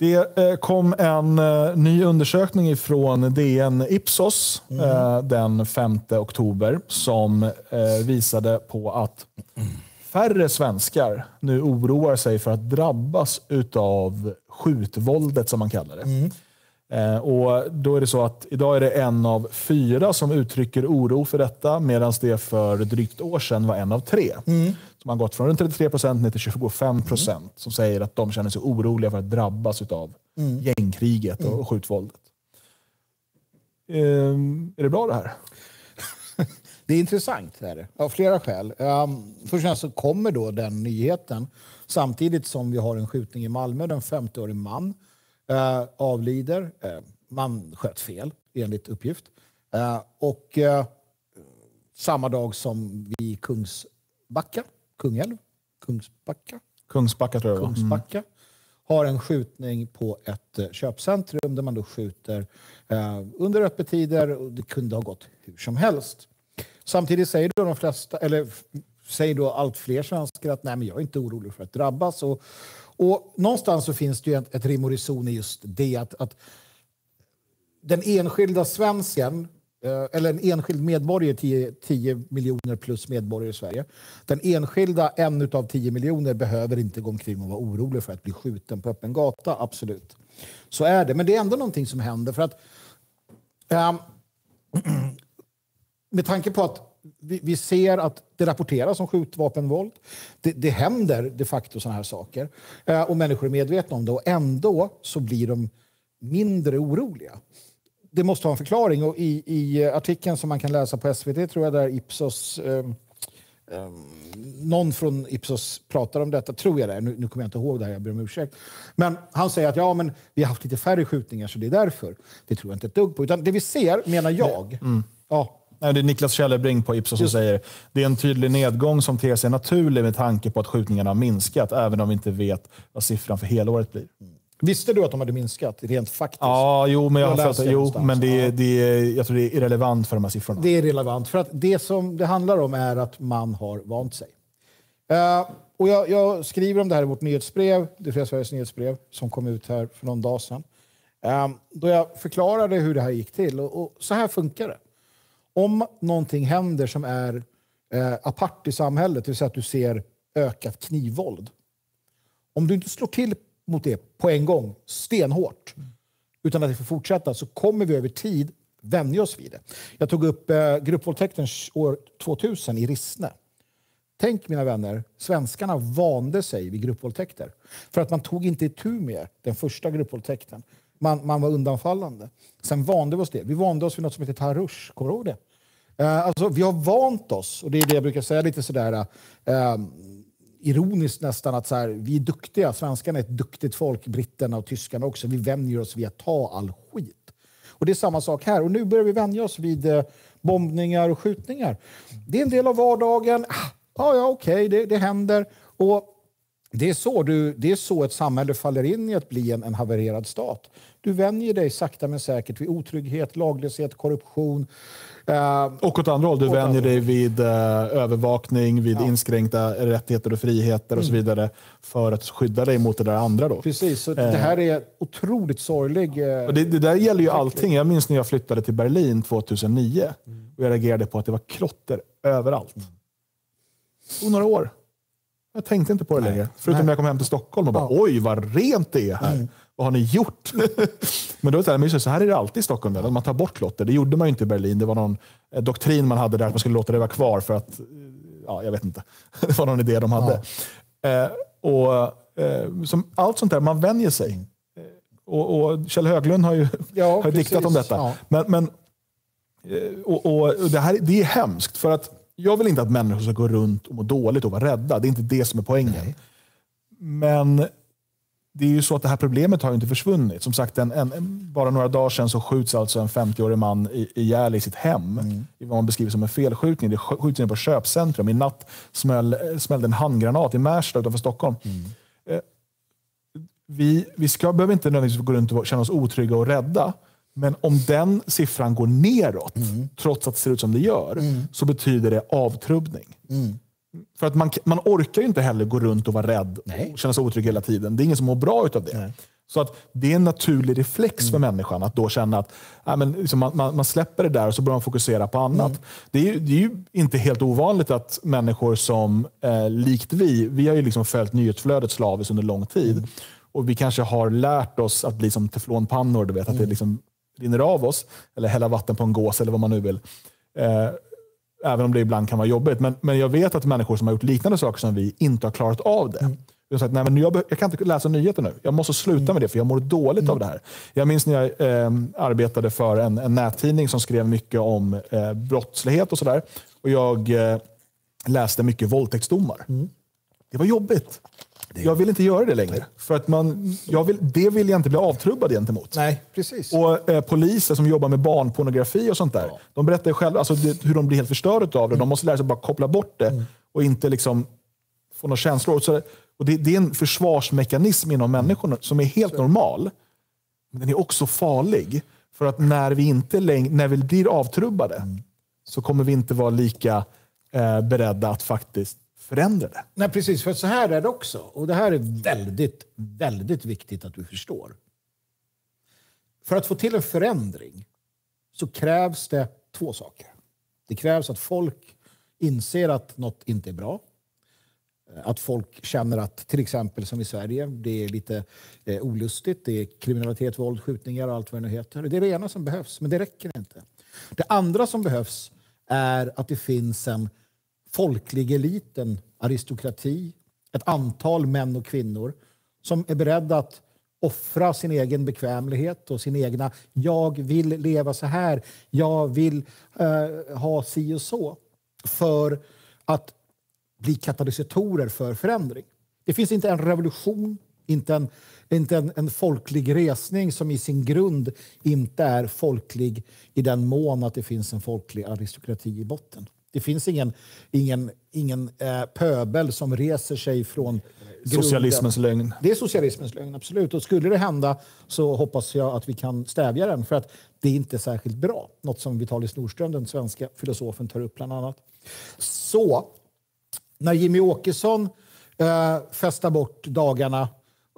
Det eh, kom en eh, ny undersökning från DN Ipsos mm. den 5 oktober som visade på att färre svenskar nu oroar sig för att drabbas av skjutvåldet som man kallar det. Mm. Och då är det så att idag är det en av fyra som uttrycker oro för detta medan det för drygt år sedan var en av tre. Mm som har gått från runt 33 procent ner till 25 procent mm. som säger att de känner sig oroliga för att drabbas av mm. gängkriget och, och skjutvåldet. Ehm, är det bra det här? det är intressant är det, av flera skäl. Um, först och så kommer då den nyheten samtidigt som vi har en skjutning i Malmö. En 50-årig man uh, avlider. Uh, man sköt fel enligt uppgift. Uh, och samma dag som vi i Kungsbacka Kungälv, Kungsbacka. Kungsbacka tror jag Kungsbacka mm. har en skjutning på ett eh, köpcentrum där man då skjuter eh, under öppettider och det kunde ha gått hur som helst. Samtidigt säger då de flesta, eller säger då allt fler svenskar att nej, men jag är inte orolig för att drabbas. Och, och någonstans så finns det ju ett, ett rim och reson i just det att, att den enskilda svensken Eh, eller en enskild medborgare, 10, 10 miljoner plus medborgare i Sverige. Den enskilda, en av 10 miljoner, behöver inte gå omkring och vara orolig för att bli skjuten på öppen gata. Absolut. Så är det. Men det är ändå någonting som händer. för att um, Med tanke på att vi, vi, ser att det rapporteras om skjutvapenvåld. Det, det händer de facto sådana här saker. Uh, och människor är medvetna om det. Och ändå så blir de mindre oroliga det måste ha en förklaring. Och i, i artikeln som man kan läsa på SVT tror jag där Ipsos um, um, någon från Ipsos pratar om detta, tror jag det nu, nu kommer jag inte ihåg det här, jag ber om ursäkt. Men han säger att ja, men vi har haft lite färre skjutningar så det är därför. Det tror jag inte ett dugg på. Utan det vi ser, menar jag, mm. ja, Nej, det är Niklas Källerbring på Ipsos som Just. säger det är en tydlig nedgång som ter sig naturlig med tanke på att skjutningarna har minskat, även om vi inte vet vad siffran för helåret blir. Mm. Visste du att de hade minskat rent faktiskt? Ja, jo, men, jag, jag, jo, men det, det, jag tror det är irrelevant för de här siffrorna. Det är relevant, för att det som det handlar om är att man har vant sig. Uh, och jag, jag, skriver om det här i vårt nyhetsbrev, det är Sveriges nyhetsbrev, som kom ut här för någon dag sedan. Uh, då jag förklarade hur det här gick till. Och, och, så här funkar det. Om någonting händer som är uh, apart i samhället, det vill säga att du ser ökat knivvåld. Om du inte slår till mot det på en gång, stenhårt, utan att det får fortsätta, så kommer vi över tid vänja oss vid det. Jag tog upp eh, gruppvåldtäkten år 2000 i Rissne. Tänk mina vänner, svenskarna vande sig vid gruppvåldtäkter. För att man tog inte itu med den första gruppvåldtäkten. Man, man var undanfallande. Sen vande vi oss det. Vi vande oss vid något som heter tarush. Kommer du ihåg det? Eh, alltså, vi har vant oss, och det är det jag brukar säga lite sådär, uh, ironiskt nästan att så här, vi är duktiga. Svenskarna är ett duktigt folk, britterna och tyskarna också. Vi vänjer oss vid att ta all skit. Och Det är samma sak här. Och Nu börjar vi vänja oss vid eh, bombningar och skjutningar. Det är en del av vardagen. Ah, ja, ja, okej, okay, det, det händer. Och det är, så du, det är så ett samhälle faller in i att bli en, en havererad stat. Du vänjer dig sakta men säkert vid otrygghet, laglöshet, korruption, Uh, och åt andra håll, du vänjer dig vid uh, övervakning, vid ja. inskränkta rättigheter och friheter och så mm. vidare för att skydda dig mot det där andra. Då. Precis, så uh, det här är otroligt sorglig... och det, det, där gäller ju allting. Jag minns när jag flyttade till Berlin 2009 mm. och jag reagerade på att det var klotter överallt. Mm. Det tog några år. Jag tänkte inte på det Nej. längre. Förutom när jag kom hem till Stockholm och bara, ja. oj vad rent det är här. Mm. Vad har ni gjort? men då är det så här är det alltid i Stockholm. Att man tar bort klotter. Det gjorde man inte i Berlin. Det var någon eh, doktrin man hade där att man skulle låta det vara kvar för att, eh, ja, jag vet inte. det var någon idé de hade. Ja. Eh, och, eh, som allt sånt där, man vänjer sig. Eh, och, och Kjell Höglund har ju ja, har diktat om detta. Men, men och, och, det, här, det är hemskt. För att jag vill inte att människor ska gå runt och må dåligt och vara rädda. Det är inte det som är poängen. Nej. Men det är ju så att det här problemet har inte försvunnit. Som sagt, en, en, bara några dagar sedan så skjuts alltså en 50-årig man ihjäl i sitt hem. Mm. I vad man beskriver som en felskjutning. Det skjuts in på köpcentrum. I natt smäll, smällde en handgranat i Märsta utanför Stockholm. Mm. Eh, vi, vi ska, behöver inte nödvändigtvis gå runt och känna oss otrygga och rädda. Men om den siffran går neråt, mm. trots att det ser ut som det gör, mm. så betyder det avtrubbning. Mm. För att man, man orkar inte heller gå runt och vara rädd Nej. och känna sig otrygg hela tiden. Det är ingen som mår bra av det. Nej. Så att det är en naturlig reflex för människan att då känna att ja, men liksom man, man, man släpper det där och så börjar man fokusera på annat. Det, är, ju- det är ju inte helt ovanligt att människor som, eh, likt vi, vi har ju liksom följt nyhetsflödet slaviskt under lång tid. Och vi kanske har lärt oss att bli som teflonpannor, du vet, att det liksom rinner av oss. Eller hälla vatten på en gås eller vad man nu vill. Eh, Även om det ibland kan vara jobbigt. Men, men jag vet att människor som har gjort liknande saker som vi inte har klarat av det. De har sagt, Nej, men jag, jag kan inte läsa nyheter nu. Jag måste sluta med det för jag mår dåligt av det här. Jag minns när jag eh, arbetade för en, en nättidning som skrev mycket om eh, brottslighet och sådär. Och jag eh, läste mycket våldtäktsdomar. Det var jobbigt. Jag vill inte göra det längre. För att man, jag vill, det vill jag inte bli avtrubbad gentemot. Nej, precis. Och eh, poliser som jobbar med barnpornografi och sånt där, de berättar själva alltså, det, hur de blir helt förstörda av det. De måste lära sig bara koppla bort det och inte liksom få några känslor. Så, och det, det är en försvarsmekanism inom människorna som är helt normal. Men den är också farlig. För att när vi, inte läng- när vi blir avtrubbade så kommer vi inte vara lika eh, beredda att faktiskt förändrade. Nej, precis. För så här är det också. Och det här är väldigt, väldigt viktigt att du förstår. För att få till en förändring så krävs det två saker. Det krävs att folk inser att något inte är bra. Att folk känner att, till exempel som i Sverige, det är lite eh, olustigt. Det är kriminalitet, våld, skjutningar och allt vad det nu heter. Det är det ena som behövs, men det räcker inte. Det andra som behövs är att det finns en folklig eliten, aristokrati, ett antal män och kvinnor som är beredda att offra sin egen bekvämlighet och sin egna jag vill leva så här, jag vill eh, ha si och så för att bli katalysatorer för förändring. Det finns inte en revolution, inte en, inte en, en folklig resning som i sin grund inte är folklig i den mån att det finns en folklig aristokrati i botten. Det finns ingen, ingen, ingen eh, pöbel som reser sig från grunden. Socialismens lögn. Det är socialismens lögn, absolut. Och skulle det hända så hoppas jag att vi kan stävja den. För att det är inte särskilt bra. Något som Vitalis Nordström, den svenska filosofen, tar upp bland annat. Så, när Jimmy Åkesson eh, festar bort dagarna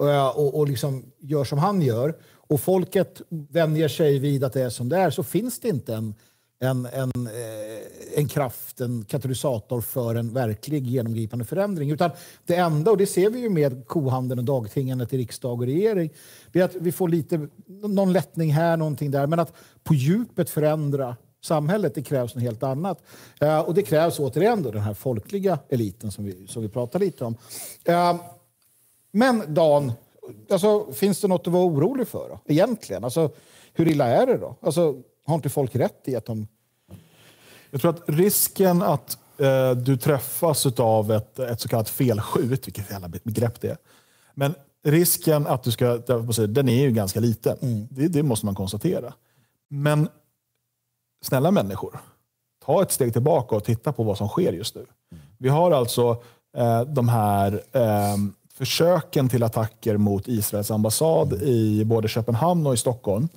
eh, och, och liksom gör som han gör och folket vänjer sig vid att det är som det är så finns det inte en, en, en, eh, en kraft, en katalysator för en verklig genomgripande förändring. Utan det enda, och det ser vi ju med kohandeln och dagtingandet i riksdag och regering, det är att vi får lite, någon lättning här, någonting där, men att på djupet förändra samhället, det krävs något helt annat. Eh, och det krävs återigen då den här folkliga eliten som vi, som vi pratar lite om. Eh, men Dan, alltså, finns det något att vara orolig för då? egentligen? Alltså, hur illa är det då? Alltså, har inte folk rätt i att de... Jag tror att risken att eh, du träffas av ett, ett så kallat felskjut, vilket jävla begrepp det är. Men risken att du ska, den är ju ganska liten. Det, det måste man konstatera. Men snälla människor, ta ett steg tillbaka och titta på vad som sker just nu. Vi har alltså eh, de här eh, försöken till attacker mot Israels ambassad i både Köpenhamn och i Stockholm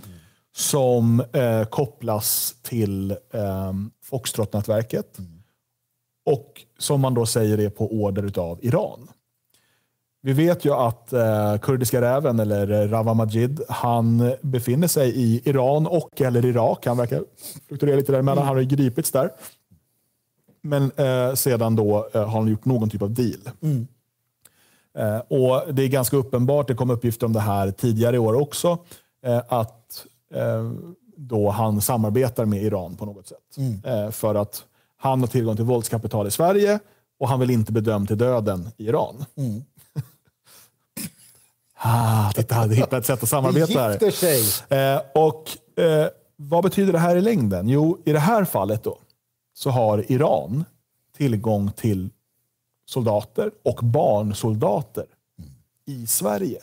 som eh, kopplas till eh, Foxtrot-nätverket och som man då säger är på order av Iran. Vi vet ju att eh, kurdiska räven, eller eh, Rawa Majid, han befinner sig i Iran och eller Irak. Han verkar fluktuera lite däremellan. Han har ju gripits där. Men eh, sedan då eh, har han gjort någon typ av deal. Eh, och Det är ganska uppenbart, det kom uppgifter om det här tidigare i år också, eh, att då han samarbetar med Iran på något sätt. Eh, för att han har tillgång till våldskapital i Sverige och han vill inte bli dömd till döden i Iran. ah, titta, hade hittat ett sätt att samarbeta här. gifter sig. Eh, och eh, Vad betyder det här i längden? Jo, i det här fallet då, så har Iran tillgång till soldater och barnsoldater i Sverige.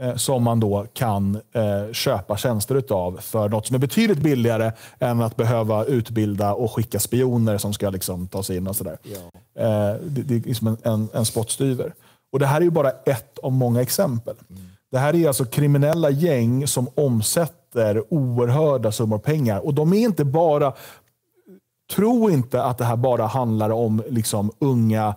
Eh, som man då kan eh, köpa tjänster utav för något som är betydligt billigare än att behöva utbilda och skicka spioner som ska liksom ta sig in och sådär. Eh, det, det är liksom en, en, en spottstyver. Och det här är ju bara ett av många exempel. Det här är alltså kriminella gäng som omsätter oerhörda summor pengar. Och de är inte bara tro inte att det här bara handlar om liksom unga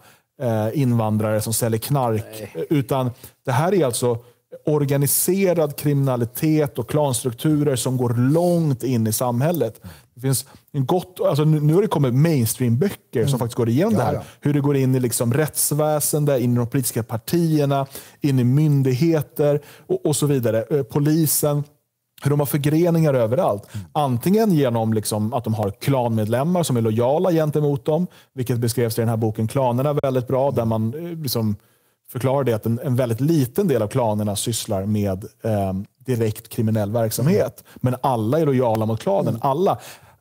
invandrare som säljer knark. Utan det här är alltså organiserad kriminalitet och klanstrukturer som går långt in i samhället. Det finns gott, alltså nu, nu har det kommit mainstream-böcker mm. som faktiskt går igenom ja, det här. Ja. Hur det går in i liksom rättsväsende, in i de politiska partierna, in i myndigheter och, och så vidare. Eh, polisen hur de har förgreningar överallt. Mm. Antingen genom liksom att de har klanmedlemmar som är lojala gentemot dem, vilket beskrevs i den här boken Klanerna väldigt bra, där man eh, liksom förklarar det att en, en väldigt liten del av klanerna sysslar med eh, direkt kriminell verksamhet. Mm. Men alla är lojala mot klanen. Mm. Alla.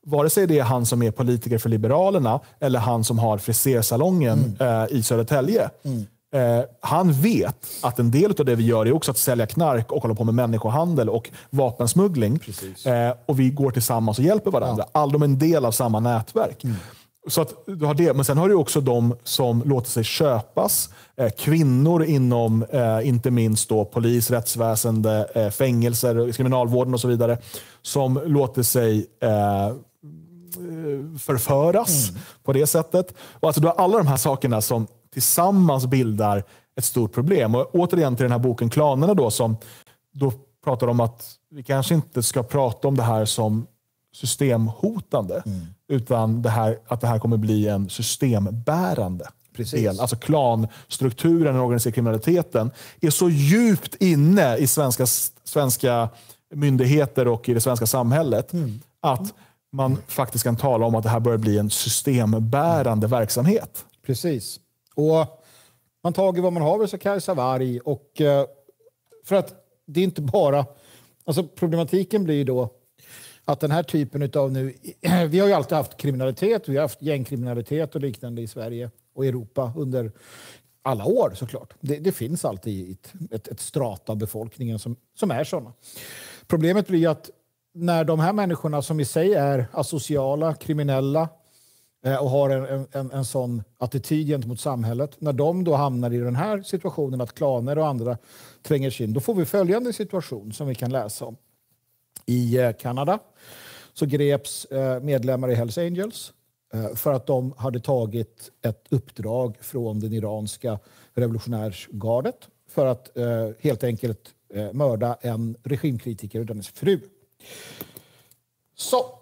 Vare sig det är han som är politiker för Liberalerna eller han som har frisersalongen mm. eh, i Södertälje. Mm. Eh, han vet att en del av det vi gör är också att sälja knark och hålla på med människohandel och vapensmuggling. Eh, och vi går tillsammans och hjälper varandra. Ja. Alla de är en del av samma nätverk. Så att du har det. Men sen har du också de som låter sig köpas. Eh, kvinnor inom, eh, inte minst då, polis, rättsväsende, eh, fängelser, kriminalvården och så vidare. Som låter sig eh, förföras mm. på det sättet. Och alltså, du har alla de här sakerna som tillsammans bildar ett stort problem. Och återigen till den här boken Klanerna då, som då pratar om att vi kanske inte ska prata om det här som systemhotande, mm. Utan det här, att det här kommer bli en systembärande Precis. del. Alltså klanstrukturen, den organiserade kriminaliteten, är så djupt inne i svenska, svenska myndigheter och i det svenska samhället mm. att man faktiskt kan tala om att det här börjar bli en systembärande verksamhet. Precis. Och man tar vad man har, så Kajsa Warg. Och, eh, för att det är inte bara... Alltså problematiken blir då att den här typen av nu... Vi har ju alltid haft kriminalitet, vi har haft gängkriminalitet och liknande i Sverige och Europa under alla år såklart. Det, det finns alltid ett, ett, ett strata av befolkningen som, som är sådana. Problemet blir att när de här människorna som i sig är asociala, kriminella, eh, och har en, en, en sån attityd gentemot samhället. När de då hamnar i den här situationen att klaner och andra tränger sig in, då får vi följande situation som vi kan läsa om. I eh, Kanada så greps eh, medlemmar i Hells Angels eh, för att de hade tagit ett uppdrag från den iranska revolutionärsgardet för att helt enkelt mörda en regimkritiker och dennes fru. Så,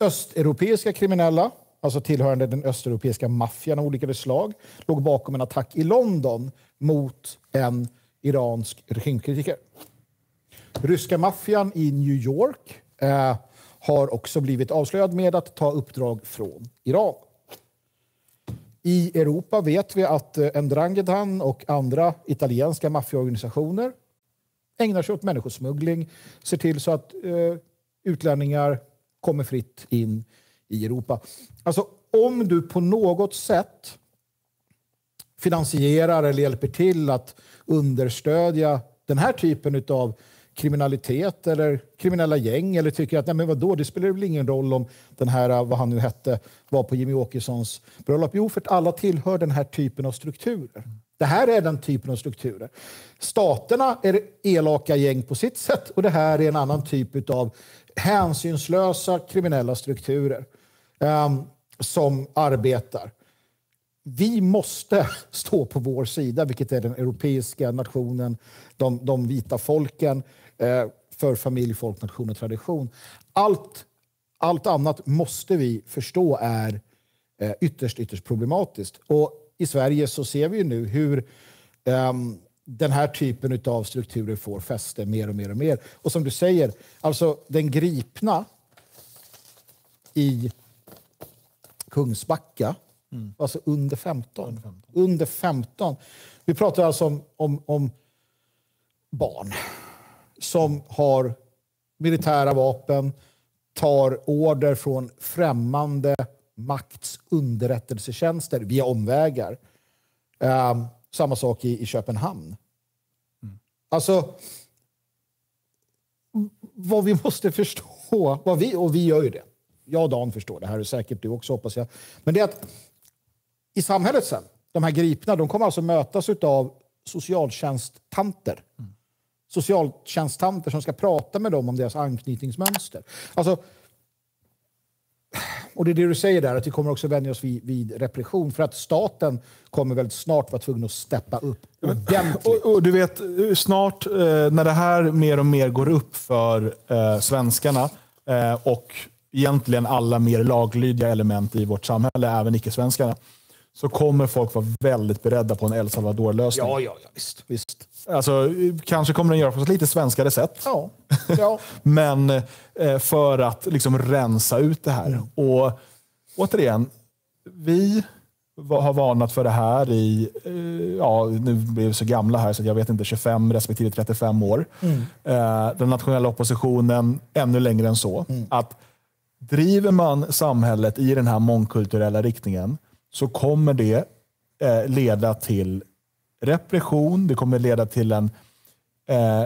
östeuropeiska kriminella alltså tillhörande den östeuropeiska maffian av olika slag, låg bakom en attack i London mot en iransk regimkritiker. Ryska maffian i New York eh, har också blivit avslöjad med att ta uppdrag från Iran. I Europa vet vi att eh, Ndrangheta och andra italienska maffiaorganisationer ägnar sig åt människosmuggling, ser till så att eh, utlänningar kommer fritt in i Europa. Alltså om du på något sätt finansierar eller hjälper till att understödja den här typen av kriminalitet eller kriminella gäng eller tycker att nej men vadå, det spelar väl ingen roll om den här, eh, vad han nu hette, var på Jimmy Åkessons bröllop. Jo, för att alla tillhör den här typen av strukturer. Det här är den typen av strukturer. Staterna är elaka gäng på sitt sätt och det här är en annan typ av hänsynslösa kriminella strukturer um, som arbetar. Vi måste stå på vår sida, vilket är den europeiska nationen, de, de vita folken, för familj, folk, nation och tradition. Allt, allt annat måste vi förstå är eh, ytterst, ytterst problematiskt. Och I Sverige så ser vi nu hur um, den här typen av strukturer får fäste mer och mer och mer. Och som du säger, alltså den gripna i Kungsbacka. Mm. Alltså under 15. under 15. Under 15. Vi pratar alltså om, om, om barn som har militära vapen, tar order från främmande makts underrättelsetjänster via omvägar. Um, samma sak i, i Köpenhamn. Mm. Alltså, vad vi måste förstå, vad vi, och vi gör ju det, jag och Dan förstår det här, och säkert du också hoppas jag. Men det är att i samhället sen, de här gripna, de kommer alltså mötas av socialtjänsttanter. Mm. Socialtjänsttanter som ska prata med dem om deras anknytningsmönster. Alltså, Och det är det du säger där, att vi kommer också vänja oss vid, vid repression. För att staten kommer väldigt snart vara tvungen att steppa upp ordentligt. Och, och du vet, snart eh, när det här mer och mer går upp för eh, svenskarna eh, och egentligen alla mer laglydiga element i vårt samhälle, även icke-svenskarna, så kommer folk vara väldigt beredda på en El Salvador-lösning. Ja, ja, ja visst. visst. Alltså, kanske kommer den göra på ett lite svenskare sätt. Ja. ja. Men eh, för att liksom rensa ut det här. Mm. Och återigen, vi har varnat för det här i, eh, ja, nu blir vi så gamla här så jag vet inte, 25 respektive 35 år. Mm. Eh, den nationella oppositionen ännu längre än så. Mm. Att driver man samhället i den här mångkulturella riktningen så kommer det eh, leda till repression, det kommer leda till en eh,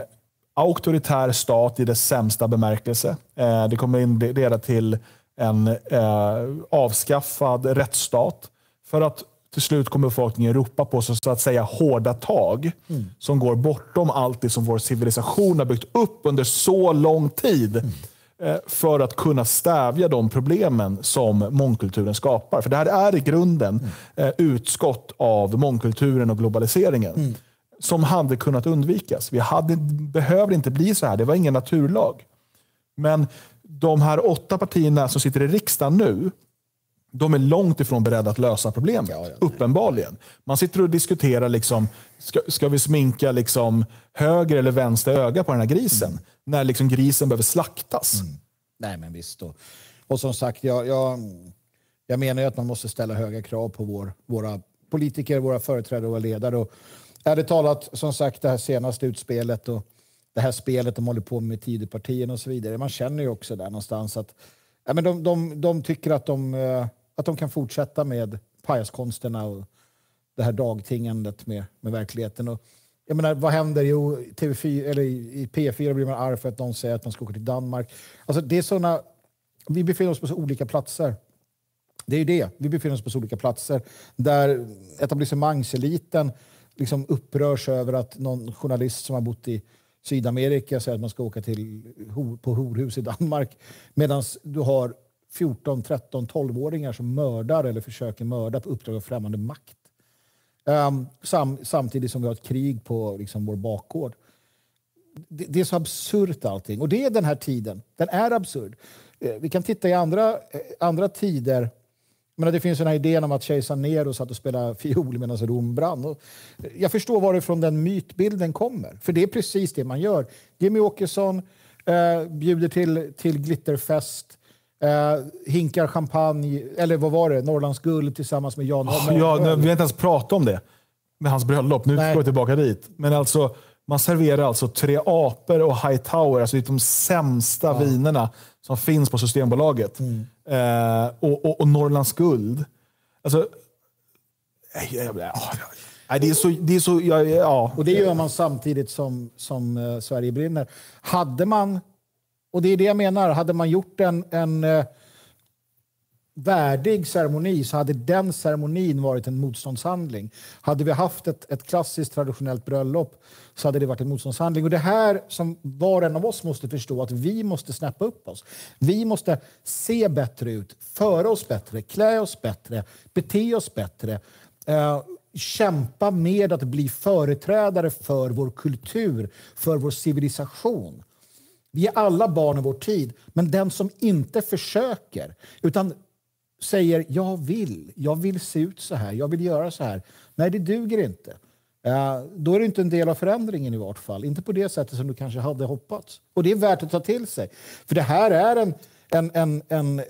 auktoritär stat i dess sämsta bemärkelse. Eh, det kommer leda till en eh, avskaffad rättsstat. För att till slut kommer befolkningen ropa på så, så att säga hårda tag mm. som går bortom allt det som vår civilisation har byggt upp under så lång tid. Mm. Eh, för att kunna stävja de problemen som mångkulturen skapar. För det här är i grunden mm. utskott av mångkulturen och globaliseringen. Mm. Som hade kunnat undvikas. Vi hade, behövde inte bli så här. Det var ingen naturlag. Men de här åtta partierna som sitter i riksdagen nu, de är långt ifrån beredda att lösa problemet. Ja, ja, uppenbarligen. Man sitter och diskuterar, liksom, ska, ska vi sminka liksom höger eller vänster öga på den här grisen? Mm. När liksom grisen behöver slaktas. Mm. Nej, men visst. Och, och som sagt, jag, jag, jag menar ju att man måste ställa höga krav på vår, våra politiker, våra företrädare och våra ledare. Och ärligt talat, som sagt, det här senaste utspelet och det här spelet de håller på med Tidöpartierna och så vidare. Man känner ju också där någonstans att ja, men de, de, de tycker att de, eh, att de kan fortsätta med pajaskonsterna och det här dagtingandet med, med verkligheten. Och, jag menar, vad händer? Jo, TV4, eller i P4 blir man arg för att någon säger att man ska åka till Danmark. Alltså, det är såna, vi befinner oss på så olika platser. Det är ju det. Vi befinner oss på så olika platser där etablissemangseliten liksom upprörs över att någon journalist som har bott i Sydamerika säger att man ska åka till, på horhus i Danmark. Medan du har 14, 13, 12-åringar som mördar eller försöker mörda på uppdrag av främmande makt. Um, sam, samtidigt som vi har ett krig på liksom, vår bakgård. Det, det, är så absurt allting. Och det är den här tiden. Den är absurd. Uh, vi kan titta i andra, uh, andra tider. Men det finns den här idén om att kejsar Nero satt och spelade fiol medan Rom brann. Och eh, jag förstår varifrån den mytbilden kommer. För det är precis det man gör. Jimmy Åkesson uh, bjuder till, till glitterfest Uh, hinkar champagne, eller vad var det? Norrlands guld tillsammans med Jan oh, ja, Vi har inte ens pratat om det. Med hans bröllop. Nu Nej. går vi tillbaka dit. Men alltså, man serverar alltså Tre Apor och Hightower, alltså de sämsta ja. vinerna som finns på Systembolaget. Mm. Uh, och, och, och, Norrlands guld. Alltså, Nej, det är så... Det är så ja, ja. Och det gör man samtidigt som, som uh, Sverige brinner. Hade man och det är det jag menar. Hade man gjort en, en eh, värdig ceremoni så hade den ceremonin varit en motståndshandling. Hade vi haft ett, ett klassiskt traditionellt bröllop så hade det varit en motståndshandling. Och det här som var och en av oss måste förstå att vi måste snäppa upp oss. Vi måste se bättre ut, föra oss bättre, klä oss bättre, bete oss bättre. Eh, kämpa med att bli företrädare för vår kultur, för vår civilisation. Vi är alla barn i vår tid, men den som inte försöker utan säger jag vill, jag vill se ut så här, jag vill göra så här. Nej, det duger inte. Eh, då är det inte en del av förändringen i vart fall. Inte på det sättet som du kanske hade hoppats. Och det är värt att ta till sig. För det här är en, en, en, en,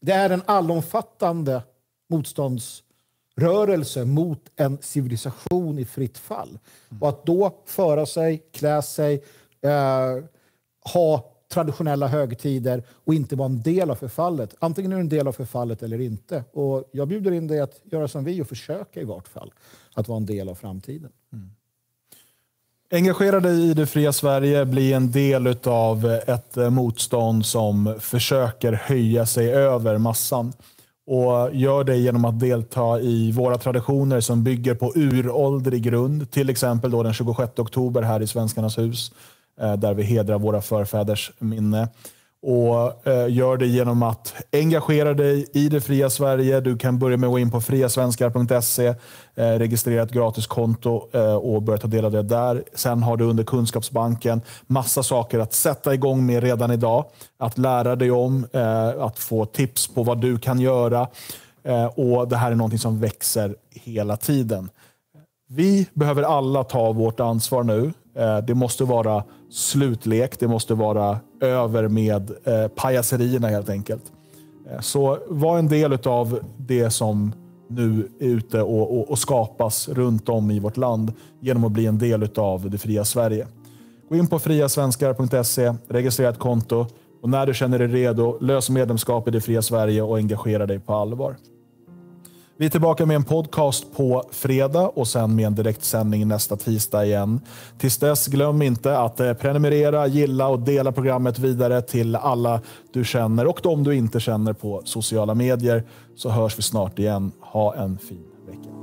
det är en allomfattande motståndsrörelse mot en civilisation i fritt fall. Och att då föra sig, klä sig, eh, ha traditionella högtider och inte vara en del av förfallet. Antingen är du en del av förfallet eller inte. Och jag bjuder in dig att göra som vi och försöka i vart fall att vara en del av framtiden. Mm. Engagera dig i det fria Sverige, bli en del av ett eh, motstånd som försöker höja sig över massan. Och gör det genom att delta i våra traditioner som bygger på uråldrig grund. Till exempel då den 26 oktober här i Svenskarnas hus Eh, där vi hedrar våra förfäders minne. Och eh, Gör det genom att engagera dig i det fria Sverige. Du kan börja med att gå in på friasvenskar.se, eh, registrera ett gratiskonto och börja ta del av det där. Sen har du under Kunskapsbanken massa saker att sätta igång med redan idag. Att lära dig om, att få tips på vad du kan göra. Och Det här är något som växer hela tiden. Vi behöver alla ta vårt ansvar nu. Eh, det måste vara slutlek. Det måste vara över med eh, pajaserierna helt enkelt. Eh, så var en del av det som nu är ute och, och, och, skapas runt om i vårt land genom att bli en del av det fria Sverige. Gå in på friasvenskar.se, registrera ett konto och när du känner dig redo, lös medlemskap i det fria Sverige och engagera dig på allvar. Vi är tillbaka med en podcast på fredag och sen med en direktsändning nästa tisdag igen. Tills dess, glöm inte att eh, prenumerera, gilla och dela programmet vidare till alla du känner och de du inte känner på sociala medier. Så hörs vi snart igen. Ha en fin vecka.